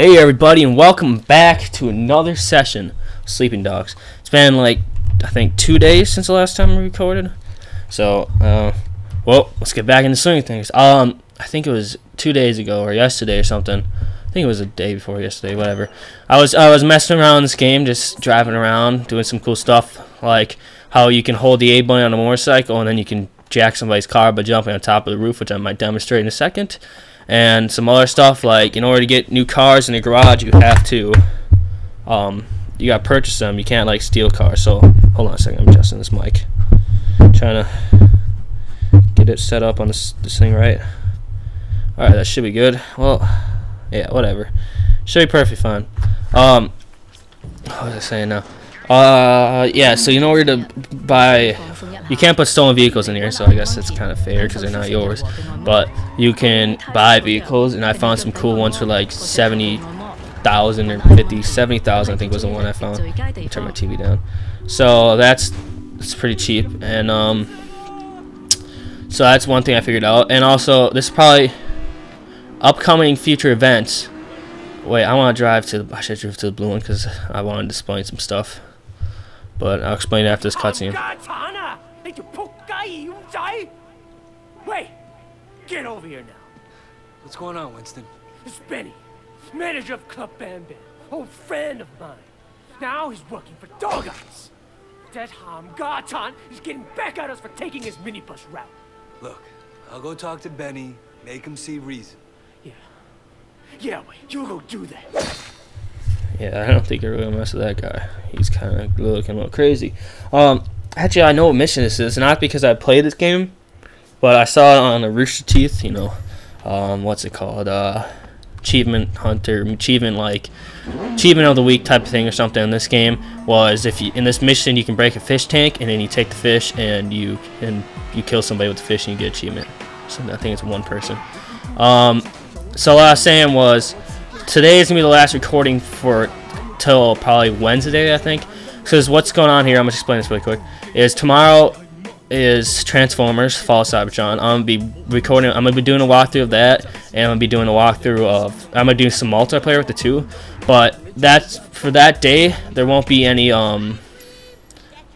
Hey everybody and welcome back to another session of Sleeping Dogs. It's been like I think two days since the last time we recorded. So uh, well let's get back into swing things. Um I think it was two days ago or yesterday or something. I think it was a day before yesterday, whatever. I was I was messing around in this game, just driving around, doing some cool stuff like how you can hold the A button on a motorcycle and then you can jack somebody's car by jumping on top of the roof, which I might demonstrate in a second and some other stuff like in order to get new cars in the garage you have to um, you gotta purchase them. You can't like steal cars. So hold on a second. I'm adjusting this mic. Trying to get it set up on this, this thing right. Alright that should be good. Well yeah whatever. Should be perfectly fine. Um what was I saying now uh yeah so you know where to buy you can't put stolen vehicles in here, so I guess it's kind of fair because they're not yours. But you can buy vehicles, and I found some cool ones for like 70,000 or 50, 70,000 I think was the one I found. Turn my TV down. So that's it's pretty cheap, and um, so that's one thing I figured out. And also, this is probably upcoming future events. Wait, I want to drive to. The, I should drive to the blue one because I wanted to display some stuff. But I'll explain it after this cutscene. Wait! Get over here now. What's going on, Winston? It's Benny, manager of Club Bam Bam, old friend of mine. Now he's working for Dog Eyes. That Ham Garton is getting back at us for taking his minibus route. Look, I'll go talk to Benny, make him see reason. Yeah. Yeah, wait, you go do that. Yeah, I don't think you're really mess with that guy. He's kind of looking a little crazy. Um, actually, I know what mission this is, not because I played this game, but I saw it on the Rooster Teeth. You know, um, what's it called? Uh, achievement hunter, achievement like achievement of the week type of thing or something. In this game was if you in this mission you can break a fish tank and then you take the fish and you and you kill somebody with the fish and you get achievement. So I think it's one person. Um, so what I was saying was today is gonna be the last recording for till probably Wednesday, I think. Because what's going on here, I'm gonna explain this really quick. Is tomorrow is Transformers Fall Cybertron. I'm gonna be recording. I'm gonna be doing a walkthrough of that, and I'm gonna be doing a walkthrough of. I'm gonna do some multiplayer with the two, but that's for that day. There won't be any um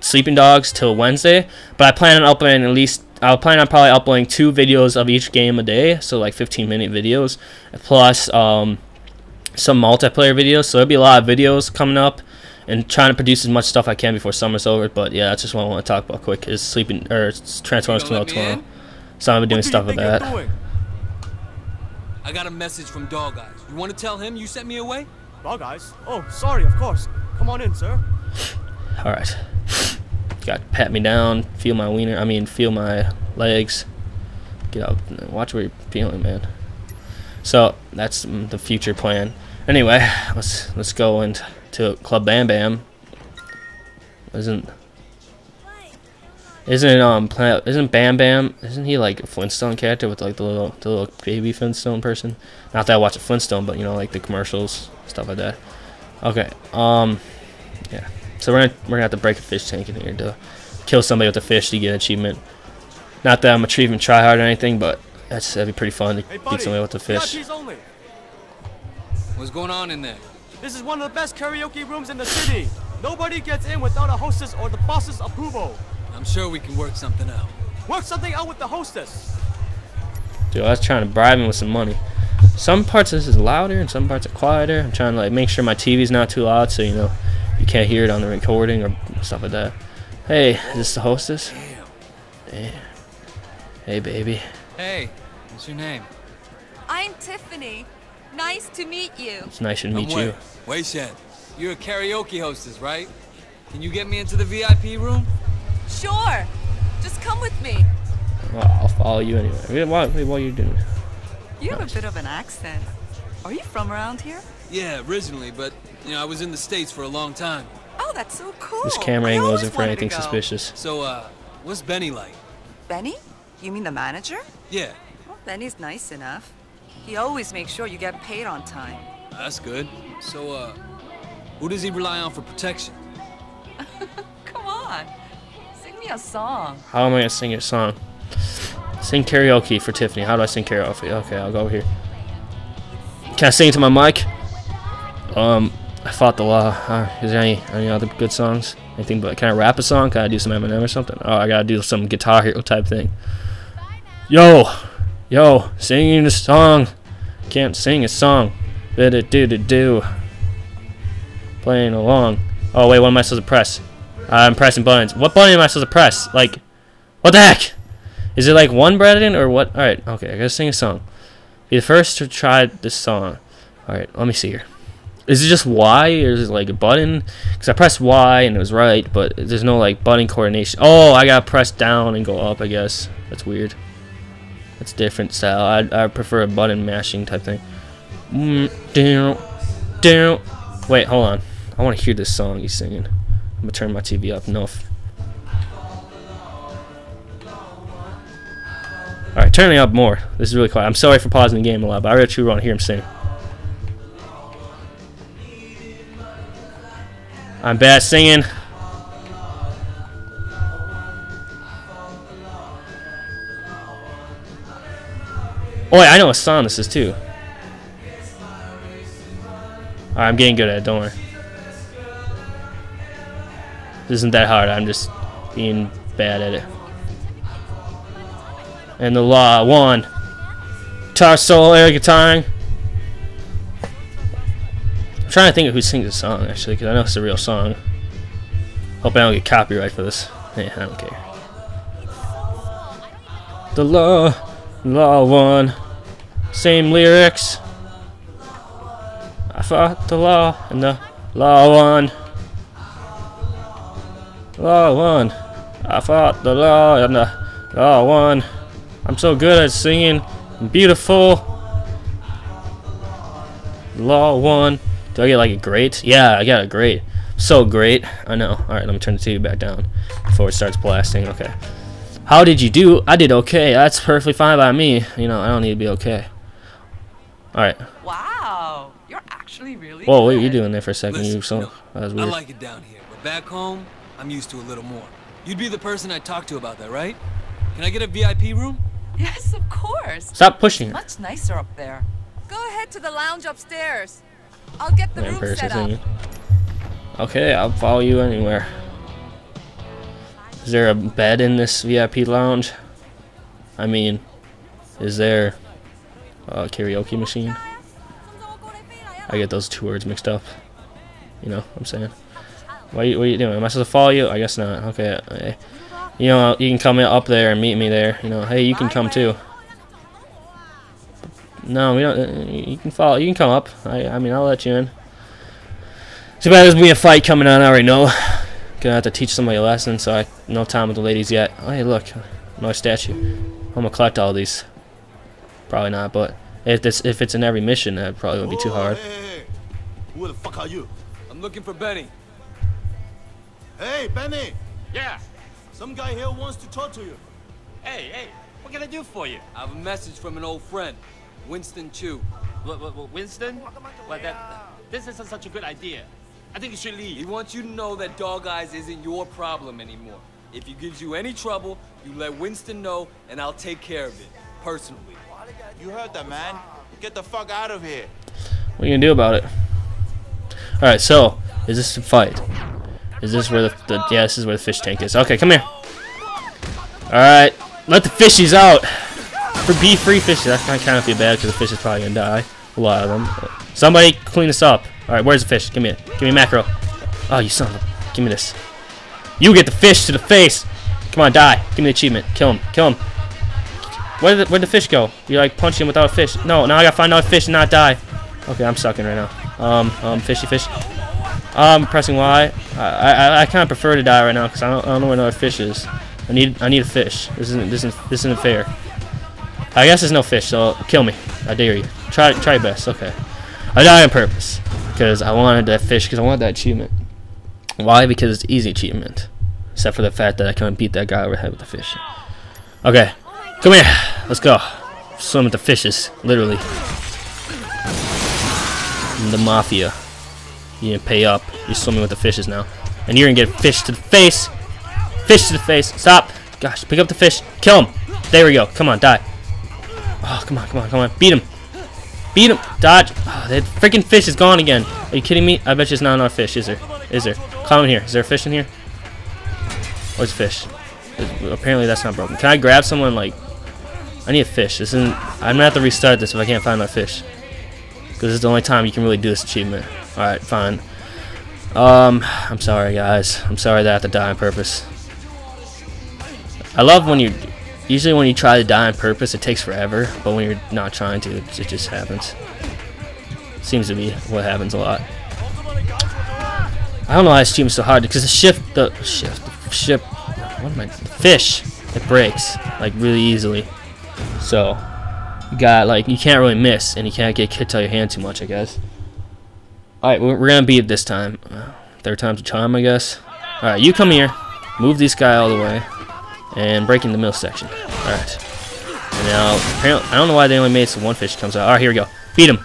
Sleeping Dogs till Wednesday, but I plan on uploading at least. I'll plan on probably uploading two videos of each game a day, so like 15 minute videos, plus um some multiplayer videos. So there'll be a lot of videos coming up and trying to produce as much stuff I can before summer's over. But yeah, that's just what I want to talk about quick is sleeping or Transformers coming out tomorrow. In? So I'm doing stuff with that. I got a message from Dog Eyes. You want to tell him you sent me away? Dog Eyes? Oh, sorry, of course. Come on in, sir. All right. Got to pat me down, feel my wiener. I mean, feel my legs. Get out. Watch where you're feeling, man. So that's the future plan. Anyway, let's let's go into Club Bam Bam. Isn't isn't um isn't Bam Bam isn't he like a Flintstone character with like the little the little baby Flintstone person? Not that I watch a Flintstone, but you know like the commercials stuff like that. Okay, um, yeah. So we're gonna we're gonna have to break a fish tank in here to kill somebody with a fish to get an achievement. Not that I'm achievement try hard or anything, but that's that'd be pretty fun to hey, beat somebody with a fish. What's going on in there? This is one of the best karaoke rooms in the city. Nobody gets in without a hostess or the boss's approval. I'm sure we can work something out. Work something out with the hostess. Dude, I was trying to bribe him with some money. Some parts of this is louder and some parts are quieter. I'm trying to like make sure my TV's not too loud so you know you can't hear it on the recording or stuff like that. Hey, is this the hostess? Damn. Damn. Hey, baby. Hey, what's your name? I'm Tiffany. Nice to meet you. It's nice to meet I'm you. Wei Shen, you're a karaoke hostess, right? Can you get me into the VIP room? Sure. Just come with me. Well, I'll follow you anyway. What, what are you doing? You have a bit of an accent. Are you from around here? Yeah, originally, but, you know, I was in the States for a long time. Oh, that's so cool. This camera angle isn't for anything suspicious. So, uh, what's Benny like? Benny? You mean the manager? Yeah. Well, Benny's nice enough. He always makes sure you get paid on time. That's good. So, uh, who does he rely on for protection? Come on. Sing me a song. How am I going to sing a song? Sing karaoke for Tiffany. How do I sing karaoke? Okay, I'll go over here. Can I sing to my mic? Um, I fought the law. Uh, is there any any other good songs? Anything but can I rap a song? Can I do some Eminem or something? Oh, I gotta do some Guitar Hero type thing. Yo, yo, singing a song. Can't sing a song. Bit it do do do. Playing along. Oh wait, what am I supposed to press? I'm pressing buttons. What button am I supposed to press? Like, what the heck? Is it like one button or what? All right, okay, I gotta sing a song. Be the first to try this song. All right, let me see here. Is it just Y or is it like a button? Because I pressed Y and it was right, but there's no like button coordination. Oh, I gotta press down and go up. I guess that's weird. That's different style. I I prefer a button mashing type thing. Mm, down, down. Wait, hold on. I want to hear this song he's singing. I'm gonna turn my TV up. No. Alright, turn it up more. This is really quiet. I'm sorry for pausing the game a lot, but I really want to hear him sing. I'm bad singing. Oh, wait, I know what song this is too. Alright, I'm getting good at it, don't worry. This isn't that hard, I'm just being bad at it. And the law, one. Guitar solo, air guitaring. I'm trying to think of who sings the song, actually, because I know it's a real song. Hope I don't get copyright for this. Yeah, I don't care. The law, law one. Same lyrics. I fought the law and the law won. Law won. I fought the law and the law won. I'm so good at singing. I'm beautiful. Law won. Do I get like a great? Yeah, I got a great. So great. I know. Alright, let me turn the TV back down before it starts blasting. Okay. How did you do? I did okay. That's perfectly fine by me. You know, I don't need to be okay. Alright. Wow, you're actually really Whoa, what are you good. doing there for a second? Listen, you so no, that was I like it down here, but back home, I'm used to a little more. You'd be the person I'd talk to about that, right? Can I get a VIP room? Yes, of course. Stop pushing it. Much nicer up there. Go ahead to the lounge upstairs. I'll get the Man room set up. singing. Okay, I'll follow you anywhere. Is there a bed in this VIP lounge? I mean, is there a karaoke machine? I get those two words mixed up. You know what I'm saying? What are you, what are you doing? Am I supposed to follow you? I guess not. Okay. You know, you can come up there and meet me there. You know, hey, you can come too. No, we don't. You can follow. You can come up. I. I mean, I'll let you in. Too bad there's gonna be a fight coming on. I already know. Gonna have uh, to teach somebody a lesson. So I no time with the ladies yet. Oh, hey, look, another statue. I'm gonna collect all these. Probably not, but if this if it's in every mission, that probably would be too hard. Oh, hey, hey, hey. Who the fuck are you? I'm looking for Benny. Hey, Benny! Yeah. Some guy here wants to talk to you. Hey, hey, what can I do for you? I have a message from an old friend, Winston Chu. W- w- Winston? Well, that, this isn't such a good idea. I think you should leave. He wants you to know that Dog Eyes isn't your problem anymore. If he gives you any trouble, you let Winston know, and I'll take care of it, personally. You heard that, man. Get the fuck out of here. What are you gonna do about it? All right. So is this a fight? Is this where the, the yeah? This is where the fish tank is. Okay, come here. All right. Let the fishies out. For be free fishes. That kind of kind of feel bad because the fish is probably gonna die. A lot of them. Somebody clean this up. All right. Where's the fish? Give me it. Give me a macro. Oh, you son of a. Give me this. You get the fish to the face. Come on, die. Give me the achievement. Kill him. Kill him. Where did the, where'd the fish go? You like punch him without a fish? No, now I gotta find another fish and not die. Okay, I'm sucking right now. Um, um, fishy fish. Um, pressing Y. I, I, I kind of prefer to die right now because I don't, I don't know where another fish is. I need, I need a fish. This isn't, this isn't, this isn't fair. I guess there's no fish, so kill me. I dare you. Try, try best. Okay. I die on purpose because I wanted that fish because I wanted that achievement. Why? Because it's easy achievement, except for the fact that I couldn't beat that guy over with the fish. Okay, come here. Let's go. Swim with the fishes, literally. the mafia. You didn't pay up. You're swimming with the fishes now. And you're gonna get fish to the face. Fish to the face. Stop. Gosh, pick up the fish. Kill him. There we go. Come on, die. Oh, come on, come on, come on. Beat him. Beat him. Dodge. Oh, that freaking fish is gone again. Are you kidding me? I bet you it's not enough fish, is there? Is there? Come in here. Is there a fish in here? Where's a fish? Apparently that's not broken. Can I grab someone like... I need a fish. This isn't... I'm gonna have to restart this if I can't find my fish. Because this is the only time you can really do this achievement. Alright, fine. Um, I'm sorry guys. I'm sorry that I have to die on purpose. I love when you... Usually when you try to die on purpose, it takes forever. But when you're not trying to, it, just happens. Seems to be what happens a lot. I don't know why this team is so hard because the shift, the shift, the ship, what am I? Fish, it breaks like really easily. So you got like you can't really miss and you can't get kicked out your hand too much, I guess. All right, we're, we're gonna beat it this time. Third time's a charm, I guess. All right, you come here, move this guy all the way, and breaking the middle section. All right. And now, apparently, I don't know why they only made so one fish comes out. All right, here we go. Beat him.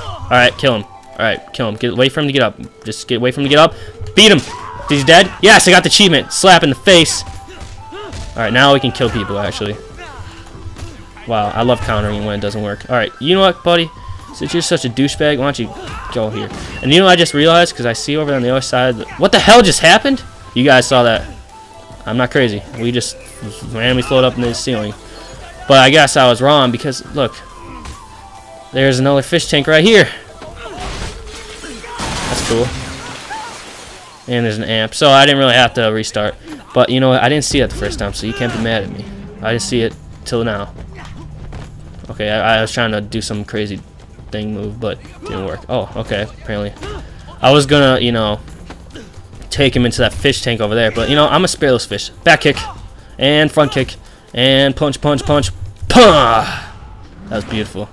All right, kill him. All right, kill him. Get away from him to get up. Just get away from him to get up. Beat him. He's dead. Yes, I got the achievement. Slap in the face. All right, now we can kill people, actually. Wow, I love countering when it doesn't work. All right, you know what, buddy? Since you're such a douchebag, why don't you go here? And you know I just realized? Because I see over on the other side... What the hell just happened? You guys saw that. I'm not crazy. We just randomly float up in the ceiling. But I guess I was wrong because, look, there's another fish tank right here. That's cool. And there's an amp. So I didn't really have to restart. But you know what? I didn't see that the first time, so you can't be mad at me. I didn't see it till now. Okay, I, I was trying to do some crazy thing move, but didn't work. Oh, okay, apparently. I was gonna, you know, take him into that fish tank over there, but you know, I'm gonna spare those fish. Back kick, and front kick, and punch, punch, punch. Pah! That was beautiful.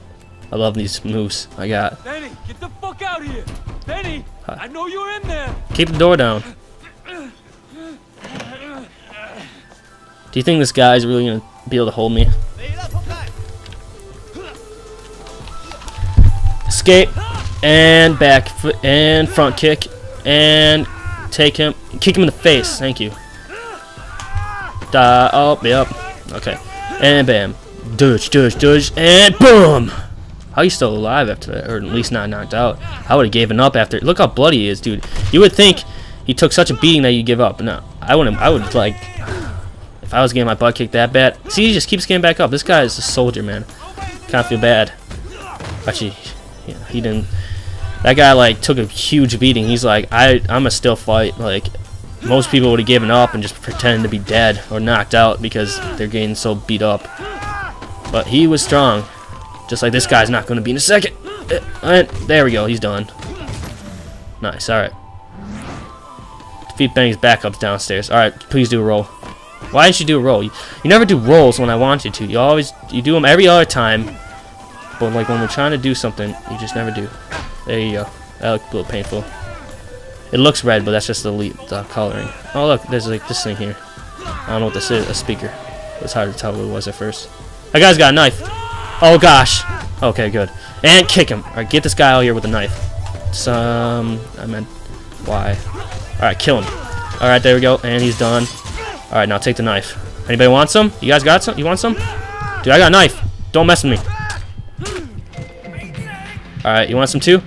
I love these moves I got. Benny, get the fuck out of here! Benny, I know you're in there! Keep the door down. Do you think this guy's really gonna be able to hold me? Escape and back foot and front kick and take him, kick him in the face. Thank you. Da oh, yep. Okay. And bam. Dodge, dodge, dodge, and boom! How you still alive after that, or at least not knocked out? I would have given up after. Look how bloody he is, dude. You would think he took such a beating that you give up. No, I wouldn't. I would like, if I was getting my butt kicked that bad. See, he just keeps getting back up. This guy is a soldier, man. Kind of feel bad. Actually, yeah, he didn't. That guy like took a huge beating. He's like, I, I'm a still fight. Like, most people would have given up and just pretended to be dead or knocked out because they're getting so beat up. But he was strong. Just like this guy's not going to be in a second. And there we go. He's done. Nice. All right. Defeat Benny's backups downstairs. All right. Please do a roll. Why didn't you do a roll? You, you never do rolls when I want you to. You always you do them every other time. But like when we're trying to do something, you just never do. There you go. That looked a little painful. It looks red, but that's just the, the coloring. Oh look, there's like this thing here. I don't know what this is. A speaker. It's hard to tell what it was at first. That guy's got a knife. Oh gosh. Okay, good. And kick him. Alright, get this guy out here with a knife. Some. I meant. Why? Alright, kill him. Alright, there we go. And he's done. Alright, now take the knife. Anybody want some? You guys got some? You want some? Dude, I got a knife. Don't mess with me. Alright, you want some too?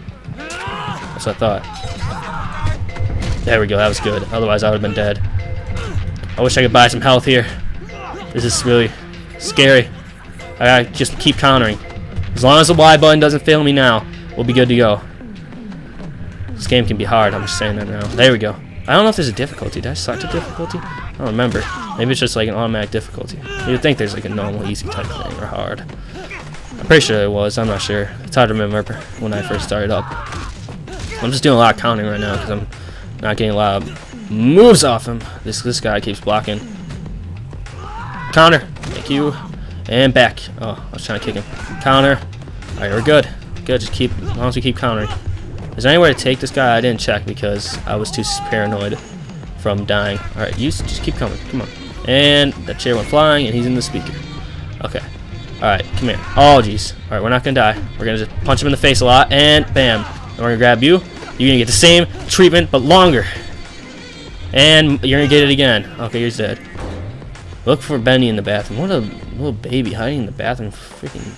That's what I thought. There we go, that was good. Otherwise, I would have been dead. I wish I could buy some health here. This is really scary. I gotta just keep countering. As long as the Y button doesn't fail me now, we'll be good to go. This game can be hard, I'm just saying that now. There we go. I don't know if there's a difficulty. Did I select a difficulty? I don't remember. Maybe it's just like an automatic difficulty. You'd think there's like a normal, easy type thing, or hard. I'm pretty sure it was. I'm not sure. It's hard to remember when I first started up. I'm just doing a lot of counting right now because I'm not getting a lot of moves off him. This this guy keeps blocking. Counter. Thank you. And back. Oh, I was trying to kick him. Counter. Alright, we're good. Good, just keep, as long as we keep countering. Is there anywhere to take this guy? I didn't check because I was too paranoid from dying. Alright, you just keep coming. Come on. And that chair went flying, and he's in the speaker. Okay. Alright, come here. Oh, jeez. Alright, we're not to die. We're to just punch him in the face a lot, and bam. And we're to grab you. You're to get the same treatment, but longer. And you're to get it again. Okay, you're dead. Look for Benny in the bathroom. What a little baby hiding in the bathroom. Freaking.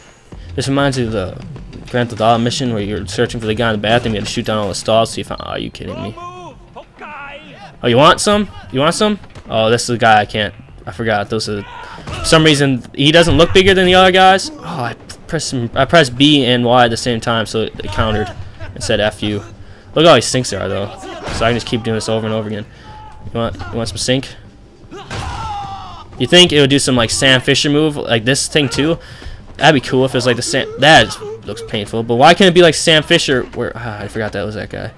This reminds me of the Grand Theft Auto mission where you're searching for the guy in the bathroom. You had to shoot down all the stalls. See if oh, are you kidding me? Oh, you want some? You want some? Oh, this is the guy I can't. I forgot. Those are. For some reason he doesn't look bigger than the other guys. Oh, I pressed I pressed B and Y at the same time, so it countered and said F you. Look how he sinks there though. So I can just keep doing this over and over again. You want you want some sink? You think it would do some like Sam Fisher move like this thing too? That'd be cool if it was like the Sam. That is, looks painful, but why can't it be like Sam Fisher? Where ah, I forgot that was that guy.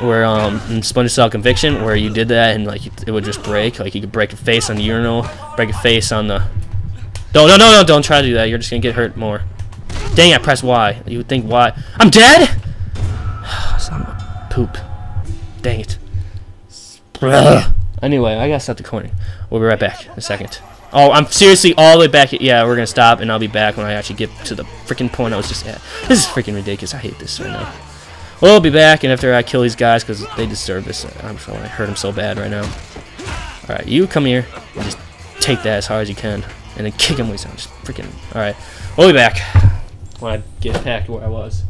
Where um in Splinter Cell Conviction, where you did that and like it would just break. Like you could break a face on the urinal, break a face on the. No no no no! Don't try to do that. You're just gonna get hurt more. Dang! I pressed Y. You would think Y. I'm dead. Of a poop. Dang it. Anyway, I gotta stop the corner. We'll be right back in a second. Oh, I'm seriously all the way back. Yeah, we're gonna stop, and I'll be back when I actually get to the freaking point I was just at. This is freaking ridiculous. I hate this right now. Well, I'll be back, and after I kill these guys, because they deserve this. I'm sorry, I hurt them so bad right now. Alright, you come here, and just take that as hard as you can, and then kick him with some. Just freaking. Alright, we'll be back when I get back to where I was.